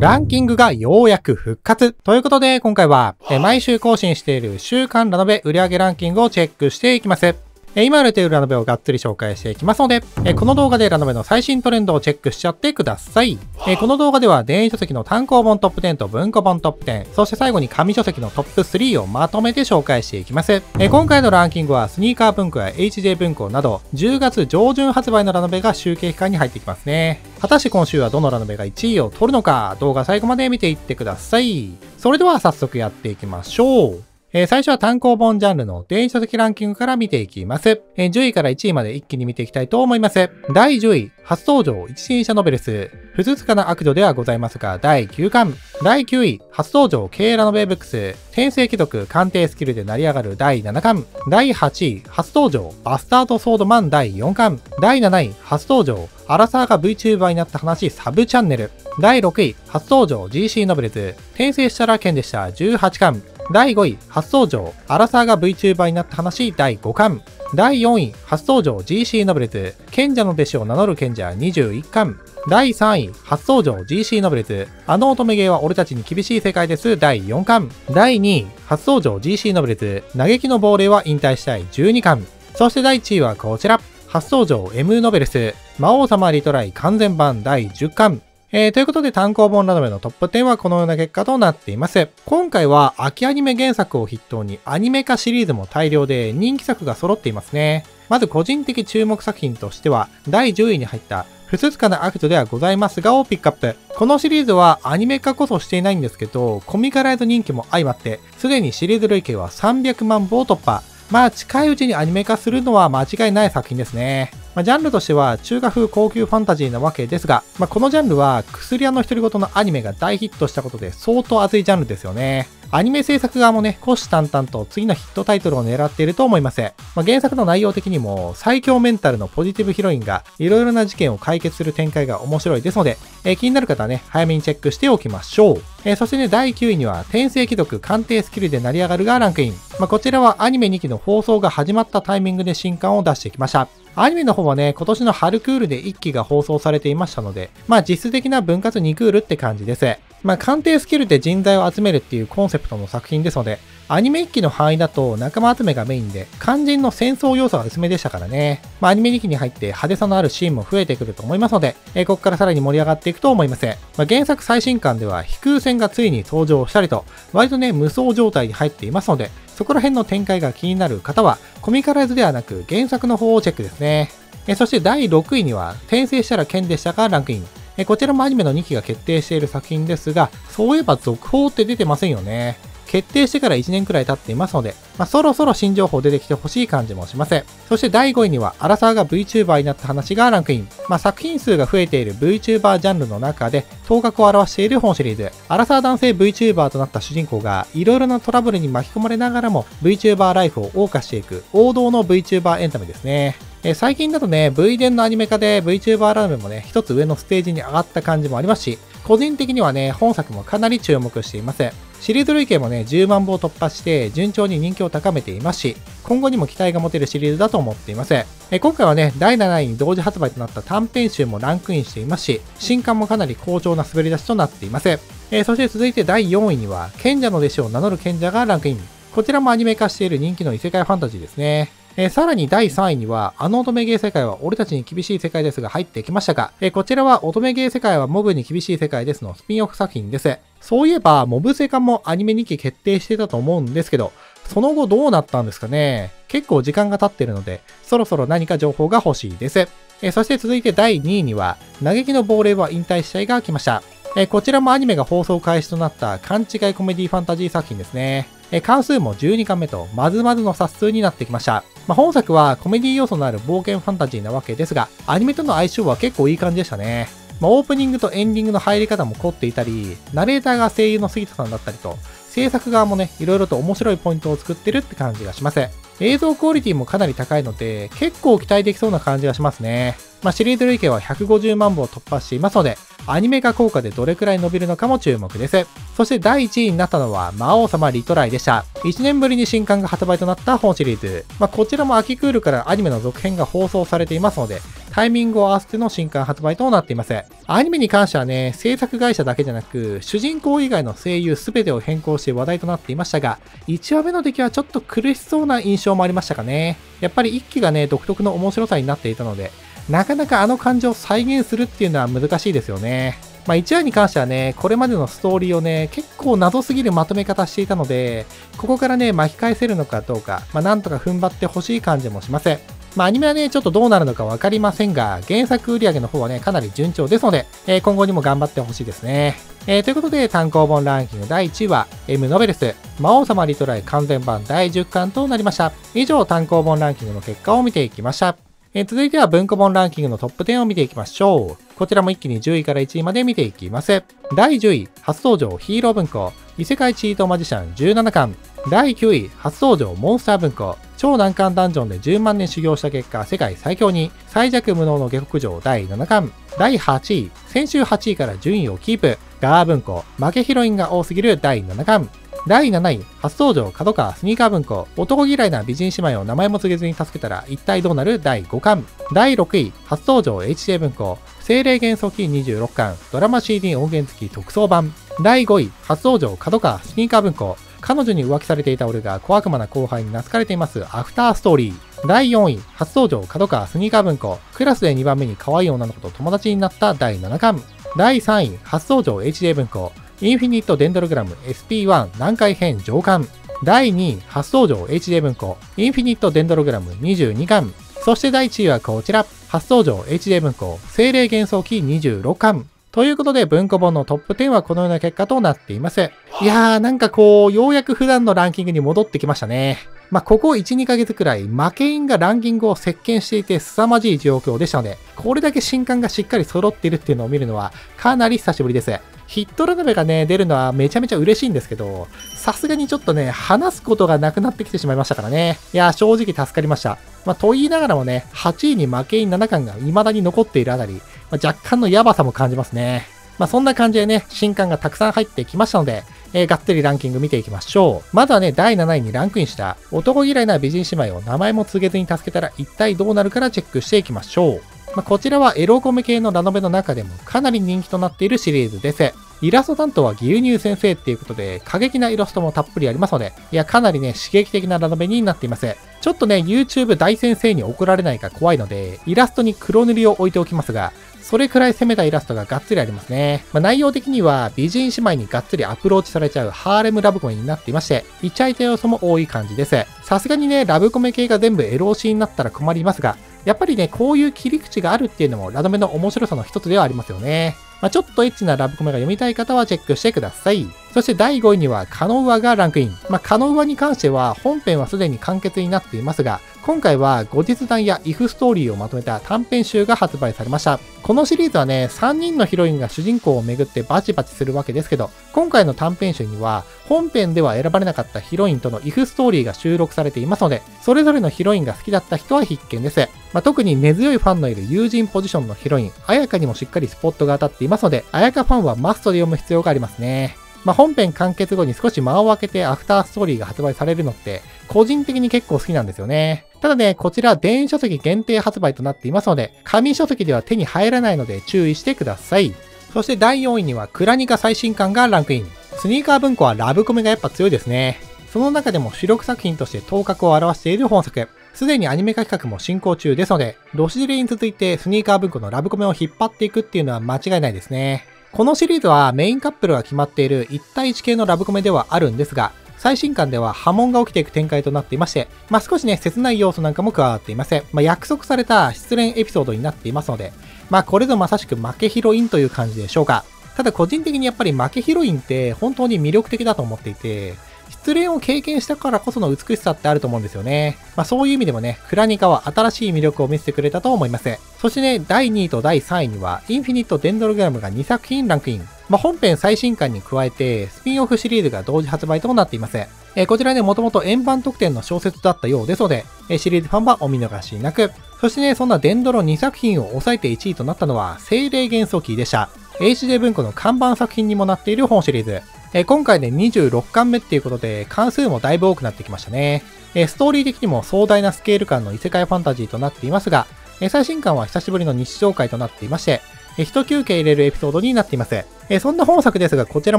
ランキングがようやく復活ということで、今回は、毎週更新している週間ラノベ売上ランキングをチェックしていきます。今売れているラノベをがっつり紹介していきますので、この動画でラノベの最新トレンドをチェックしちゃってください。この動画では電子書籍の単行本トップ10と文庫本トップ10、そして最後に紙書籍のトップ3をまとめて紹介していきます。今回のランキングはスニーカー文庫や HJ 文庫など10月上旬発売のラノベが集計期間に入ってきますね。果たして今週はどのラノベが1位を取るのか動画最後まで見ていってください。それでは早速やっていきましょう。えー、最初は単行本ジャンルの電子書籍ランキングから見ていきます。えー、10位から1位まで一気に見ていきたいと思います。第10位、初登場一新車ノベルス。不続かな悪女ではございますが、第9巻。第9位、初登場軽ラノベーブックス。転生貴族鑑定スキルで成り上がる第7巻。第8位、初登場バスタートソードマン第4巻。第7位、初登場アラサーが VTuber になった話サブチャンネル。第6位、初登場 GC ノベルズ。転生したら剣でした18巻。第5位、初登場、アラサーが VTuber になった話第5巻。第4位、初登場 GC ノベルズ、賢者の弟子を名乗る賢者21巻。第3位、初登場 GC ノベルズ、この乙女ゲーは俺たちに厳しい世界です第4巻。第2位、初登場 GC ノベルズ、嘆きの亡霊は引退したい12巻。そして第1位はこちら。初登場 M ノベルス、魔王様リトライ完全版第10巻。えー、ということで単行本ラノベのトップ10はこのような結果となっています。今回は秋アニメ原作を筆頭にアニメ化シリーズも大量で人気作が揃っていますね。まず個人的注目作品としては第10位に入った不つかな悪女ではございますがをピックアップ。このシリーズはアニメ化こそしていないんですけど、コミカライズ人気も相まって、すでにシリーズ累計は300万部を突破。まあ近いうちにアニメ化するのは間違いない作品ですね。まあ、ジャンルとしては中華風高級ファンタジーなわけですが、まあ、このジャンルは薬屋の独り言のアニメが大ヒットしたことで相当熱いジャンルですよね。アニメ制作側もね、虎視眈々と次のヒットタイトルを狙っていると思います。まあ、原作の内容的にも最強メンタルのポジティブヒロインがいろいろな事件を解決する展開が面白いですので、えー、気になる方はね、早めにチェックしておきましょう。えー、そしてね、第9位には、転生貴族鑑定スキルで成り上がるがランクイン。まあ、こちらはアニメ2期の放送が始まったタイミングで新刊を出してきました。アニメの方はね、今年の春クールで1期が放送されていましたので、まあ実質的な分割2クールって感じです。まあ鑑定スキルで人材を集めるっていうコンセプトの作品ですので、アニメ1期の範囲だと仲間集めがメインで、肝心の戦争要素が薄めでしたからね。まあアニメ2期に入って派手さのあるシーンも増えてくると思いますので、え、ここからさらに盛り上がっていくと思います。まあ、原作最新刊では飛空船がついに登場したりと、割とね、無双状態に入っていますので、そこら辺の展開が気になる方は、コミカライズではなく原作の方をチェックですね。えそして第6位には、転生したら剣でしたがランクイン。えこちらもアニメの2期が決定している作品ですが、そういえば続報って出てませんよね。決定してから1年くらい経っていますので、まあ、そろそろ新情報出てきてほしい感じもしません。そして第5位には、アラサーが VTuber になった話がランクイン。まあ、作品数が増えている VTuber ジャンルの中で、頭角を表している本シリーズ。アラサー男性 VTuber となった主人公が、いろいろなトラブルに巻き込まれながらも、VTuber ライフを謳歌していく、王道の VTuber エンタメですね。え最近だとね、V 伝のアニメ化で VTuber ラーメンもね、一つ上のステージに上がった感じもありますし、個人的にはね、本作もかなり注目しています。シリーズ累計もね、10万部を突破して順調に人気を高めていますし、今後にも期待が持てるシリーズだと思っています。え今回はね、第7位に同時発売となった短編集もランクインしていますし、新刊もかなり好調な滑り出しとなっています。えそして続いて第4位には、賢者の弟子を名乗る賢者がランクイン。こちらもアニメ化している人気の異世界ファンタジーですね。えー、さらに第3位には、あの乙女芸世界は俺たちに厳しい世界ですが入ってきましたが、えー、こちらは乙女芸世界はモブに厳しい世界ですのスピンオフ作品です。そういえば、モブセカもアニメ2期決定してたと思うんですけど、その後どうなったんですかね結構時間が経ってるので、そろそろ何か情報が欲しいです。え、そして続いて第2位には、嘆きの亡霊は引退したいが来ました。え、こちらもアニメが放送開始となった勘違いコメディファンタジー作品ですね。え、関数も12巻目とまずまずの冊数になってきました。まあ、本作はコメディ要素のある冒険ファンタジーなわけですが、アニメとの相性は結構いい感じでしたね。まあ、オープニングとエンディングの入り方も凝っていたり、ナレーターが声優の杉田さんだったりと、制作側もね、色々と面白いポイントを作ってるって感じがします。映像クオリティもかなり高いので、結構期待できそうな感じがしますね。まあ、シリーズ累計は150万部を突破していますので、アニメ化効果でどれくらい伸びるのかも注目です。そして第1位になったのは魔王様リトライでした。1年ぶりに新刊が発売となった本シリーズ。まあ、こちらも秋クールからアニメの続編が放送されていますので、タイミングを合わせての新刊発売となっています。アニメに関してはね、制作会社だけじゃなく、主人公以外の声優全てを変更して話題となっていましたが、1話目の出来はちょっと苦しそうな印象もありましたかね。やっぱり一期がね、独特の面白さになっていたので、なかなかあの感情を再現するっていうのは難しいですよね。まあ、1話に関してはね、これまでのストーリーをね、結構謎すぎるまとめ方していたので、ここからね、巻き返せるのかどうか、まあ、なんとか踏ん張ってほしい感じもします。まあ、アニメはね、ちょっとどうなるのかわかりませんが、原作売り上げの方はね、かなり順調ですので、えー、今後にも頑張ってほしいですね。えー、ということで、単行本ランキング第1位は、M ノベルス、魔王様リトライ完全版第10巻となりました。以上、単行本ランキングの結果を見ていきました。えー、続いては文庫本ランキングのトップ10を見ていきましょう。こちらも一気に10位から1位まで見ていきます。第10位、初登場ヒーロー文庫、異世界チートマジシャン17巻。第9位、初登場モンスター文庫、超難関ダンジョンで10万年修行した結果、世界最強に、最弱無能の下克上第7巻。第8位、先週8位から順位をキープ、ガー文庫、負けヒロインが多すぎる第7巻。第7位、初登場角川スニーカー文庫、男嫌いな美人姉妹を名前も告げずに助けたら一体どうなる？第5巻。第6位、初登場 HJ 文庫、精霊幻想記26巻、ドラマ CD 音源付き特装版。第5位、初登場角川スニーカー文庫、彼女に浮気されていた俺が小悪魔な後輩に懐かれていますアフターストーリー。第4位、初登場角川スニーカー文庫、クラスで2番目に可愛い女の子と友達になった第7巻。第3位、初登場 HJ 文庫、インフィニットデンドログラム SP1 南海編上巻。第2位、初登場 HD 文庫、インフィニットデンドログラム22巻。そして第1位はこちら、初登場 HD 文庫、精霊幻想記26巻。ということで文庫本のトップ10はこのような結果となっています。いやーなんかこう、ようやく普段のランキングに戻ってきましたね。まあ、ここ1、2ヶ月くらい、負けインがランキングを席巻していて凄まじい状況でしたので、これだけ新刊がしっかり揃っているっていうのを見るのは、かなり久しぶりです。ヒットラノベがね、出るのはめちゃめちゃ嬉しいんですけど、さすがにちょっとね、話すことがなくなってきてしまいましたからね。いや、正直助かりました。まあ、と言いながらもね、8位に負けイン7巻が未だに残っているあたり、まあ、若干のヤバさも感じますね。まあ、そんな感じでね、新刊がたくさん入ってきましたので、えー、がっつりランキング見ていきましょう。まずはね、第7位にランクインした男嫌いな美人姉妹を名前も告げずに助けたら一体どうなるからチェックしていきましょう。まあ、こちらはエロコメ系のラノベの中でもかなり人気となっているシリーズです。イラスト担当は牛乳先生っていうことで、過激なイラストもたっぷりありますので、いや、かなりね、刺激的なラノベになっています。ちょっとね、YouTube 大先生に怒られないか怖いので、イラストに黒塗りを置いておきますが、それくらい攻めたイラストががっつりありますね。まあ、内容的には美人姉妹にがっつりアプローチされちゃうハーレムラブコメになっていまして、イチャイチャ要素も多い感じです。さすがにね、ラブコメ系が全部エロ推しになったら困りますが、やっぱりね、こういう切り口があるっていうのもラドメの面白さの一つではありますよね。まあ、ちょっとエッチなラブコメが読みたい方はチェックしてください。そして第5位にはカノウアがランクイン。まあ、カノウアに関しては本編はすでに完結になっていますが、今回は後日談やイフストーリーをまとめた短編集が発売されました。このシリーズはね、3人のヒロインが主人公をめぐってバチバチするわけですけど、今回の短編集には本編では選ばれなかったヒロインとのイフストーリーが収録されていますので、それぞれのヒロインが好きだった人は必見です。まあ、特に根強いファンのいる友人ポジションのヒロイン、綾香にもしっかりスポットが当たっていますので、綾香ファンはマストで読む必要がありますね。まあ、本編完結後に少し間を空けてアフターストーリーが発売されるのって、個人的に結構好きなんですよね。ただね、こちら電子書籍限定発売となっていますので、紙書籍では手に入らないので注意してください。そして第4位にはクラニカ最新刊がランクイン。スニーカー文庫はラブコメがやっぱ強いですね。その中でも主力作品として頭角を表している本作。すでにアニメ化企画も進行中ですので、ロシデレに続いてスニーカー文庫のラブコメを引っ張っていくっていうのは間違いないですね。このシリーズはメインカップルが決まっている1対1系のラブコメではあるんですが、最新刊では波紋が起きていく展開となっていまして、まあ、少しね、切ない要素なんかも加わっていません。まあ、約束された失恋エピソードになっていますので、まあ、これぞまさしく負けヒロインという感じでしょうか。ただ個人的にやっぱり負けヒロインって本当に魅力的だと思っていて、失恋を経験したからこその美しさってあると思うんですよね。まあそういう意味でもね、クラニカは新しい魅力を見せてくれたと思います。そしてね、第2位と第3位には、インフィニット・デンドログラムが2作品ランクイン。まあ、本編最新刊に加えて、スピンオフシリーズが同時発売となっています。えー、こちらね、もともと円盤特典の小説だったようですので、え、シリーズファンはお見逃しなく。そしてね、そんなデンドロ2作品を抑えて1位となったのは、精霊幻想記でした。HD 文庫の看板作品にもなっている本シリーズ。え、今回で26巻目っていうことで、関数もだいぶ多くなってきましたね。え、ストーリー的にも壮大なスケール感の異世界ファンタジーとなっていますが、え最新刊は久しぶりの日常会となっていまして、え一休憩入れるエピソードになっています。えそんな本作ですが、こちら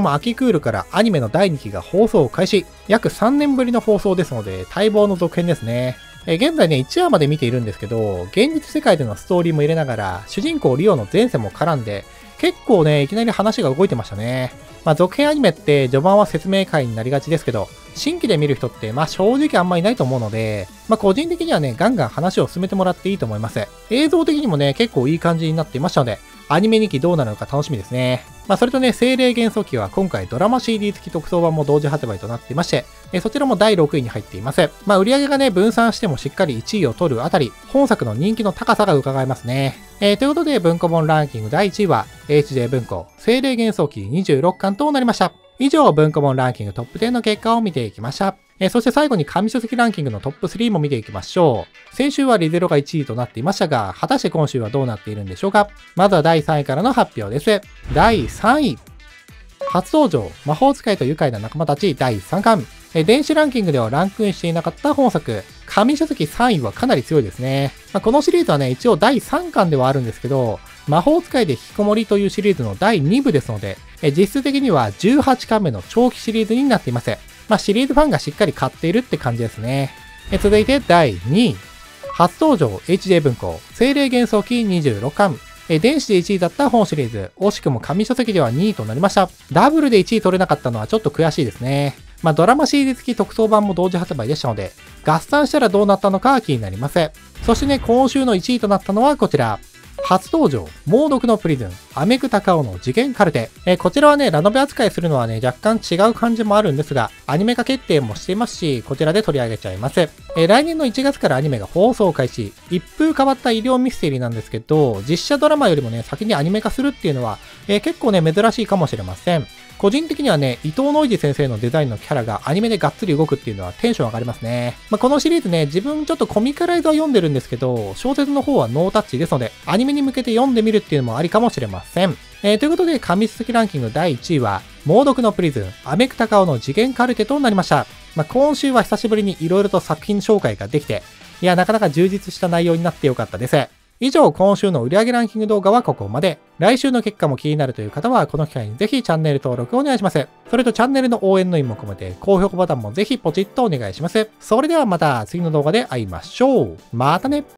も秋クールからアニメの第2期が放送を開始。約3年ぶりの放送ですので、待望の続編ですね。え現在ね、1話まで見ているんですけど、現実世界でのストーリーも入れながら、主人公リオの前世も絡んで、結構ね、いきなり話が動いてましたね。まあ、続編アニメって序盤は説明会になりがちですけど、新規で見る人って、まあ正直あんまいないと思うので、まあ個人的にはね、ガンガン話を進めてもらっていいと思います。映像的にもね、結構いい感じになっていましたので、アニメ2期どうなるのか楽しみですね。まあ、それとね、精霊幻想機は今回ドラマ CD 付き特装版も同時発売となっていまして、えそちらも第6位に入っています。まあ、売り上げがね、分散してもしっかり1位を取るあたり、本作の人気の高さが伺えますね。えー、ということで、文庫本ランキング第1位は、HJ 文庫、精霊幻想機26巻となりました。以上、文庫本ランキングトップ10の結果を見ていきました。え、そして最後に紙書籍ランキングのトップ3も見ていきましょう。先週はリゼロが1位となっていましたが、果たして今週はどうなっているんでしょうか？まずは第3位からの発表です。第3位。初登場、魔法使いと愉快な仲間たち第3巻。え電子ランキングではランクインしていなかった本作、紙書籍3位はかなり強いですね。まあ、このシリーズはね、一応第3巻ではあるんですけど、魔法使いで引きこもりというシリーズの第2部ですので、え実質的には18巻目の長期シリーズになっています。まあ、シリーズファンがしっかり買っているって感じですね。え続いて第2位。初登場 HJ 文庫、精霊幻想記26巻。え電子で1位だった本シリーズ、惜しくも紙書籍では2位となりました。ダブルで1位取れなかったのはちょっと悔しいですね。まあ、ドラマ CD 付き特装版も同時発売でしたので、合算したらどうなったのか気になります。そしてね、今週の1位となったのはこちら。初登場、猛毒のプリズン、アメクタカオの事件カルテ。えー、こちらはね、ラノベ扱いするのはね、若干違う感じもあるんですが、アニメ化決定もしていますし、こちらで取り上げちゃいます。えー、来年の1月からアニメが放送開始。一風変わった医療ミステリーなんですけど、実写ドラマよりもね、先にアニメ化するっていうのは、えー、結構ね、珍しいかもしれません。個人的にはね、伊藤ノイジ先生のデザインのキャラがアニメでがっつり動くっていうのはテンション上がりますね。まあ、このシリーズね、自分ちょっとコミカライズは読んでるんですけど、小説の方はノータッチですので、アニメに向けて読んでみるっていうのもありかもしれません。えー、ということで、紙好きランキング第1位は、猛毒のプリズン、アメクタカオの次元カルテとなりました。まあ、今週は久しぶりに色々と作品紹介ができて、いや、なかなか充実した内容になってよかったです。以上、今週の売上ランキング動画はここまで。来週の結果も気になるという方は、この機会にぜひチャンネル登録をお願いします。それとチャンネルの応援の意味も込めて、高評価ボタンもぜひポチッとお願いします。それではまた次の動画で会いましょう。またね